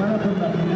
Agora, por